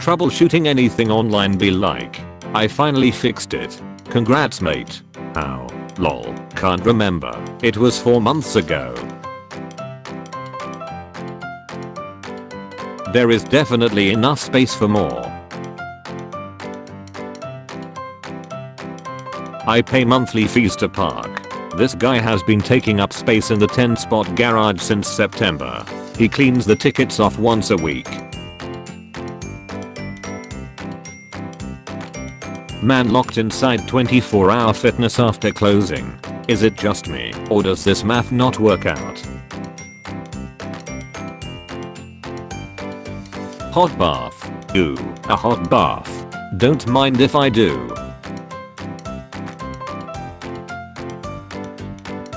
Troubleshooting anything online be like. I finally fixed it. Congrats mate. How? Lol. Can't remember. It was 4 months ago. There is definitely enough space for more. I pay monthly fees to park. This guy has been taking up space in the 10 spot garage since September. He cleans the tickets off once a week. Man locked inside 24 hour fitness after closing. Is it just me or does this math not work out? Hot bath. Ooh, a hot bath. Don't mind if I do.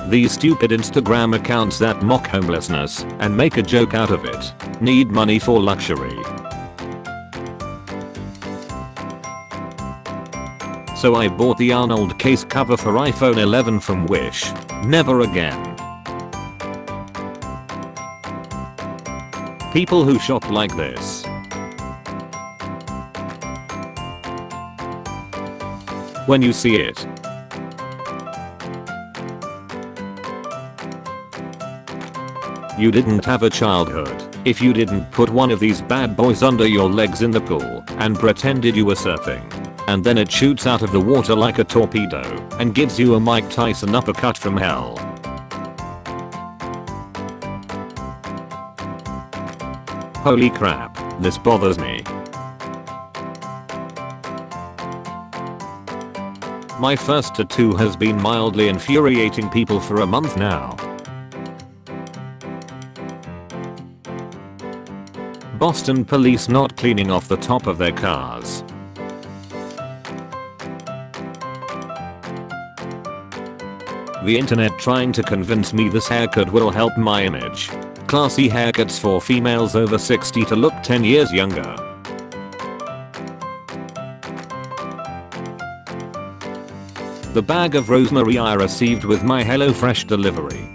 These stupid Instagram accounts that mock homelessness and make a joke out of it need money for luxury. So I bought the Arnold case cover for iPhone 11 from Wish. Never again. People who shop like this. When you see it. You didn't have a childhood if you didn't put one of these bad boys under your legs in the pool and pretended you were surfing and then it shoots out of the water like a torpedo and gives you a Mike Tyson uppercut from hell. Holy crap, this bothers me. My first tattoo has been mildly infuriating people for a month now. Boston police not cleaning off the top of their cars. The internet trying to convince me this haircut will help my image. Classy haircuts for females over 60 to look 10 years younger. The bag of rosemary I received with my HelloFresh delivery.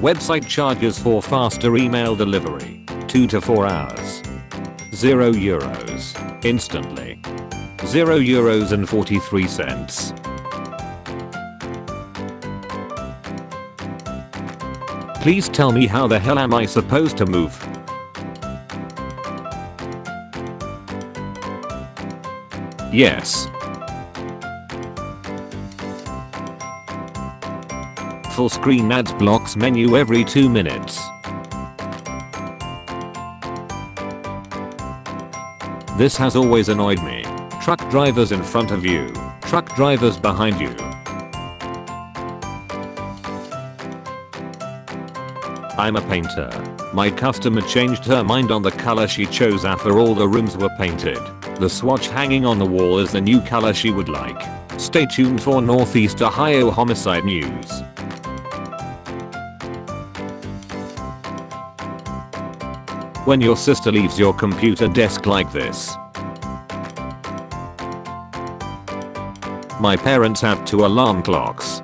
Website charges for faster email delivery. 2 to 4 hours. 0 euros. Instantly. 0 euros and 43 cents. Please tell me how the hell am I supposed to move? Yes. Full screen ads blocks menu every 2 minutes. This has always annoyed me. Truck drivers in front of you. Truck drivers behind you. I'm a painter. My customer changed her mind on the color she chose after all the rooms were painted. The swatch hanging on the wall is the new color she would like. Stay tuned for Northeast Ohio homicide news. When your sister leaves your computer desk like this, My parents have two alarm clocks.